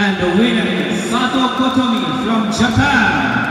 And the winner is Sato Kotomi from Japan.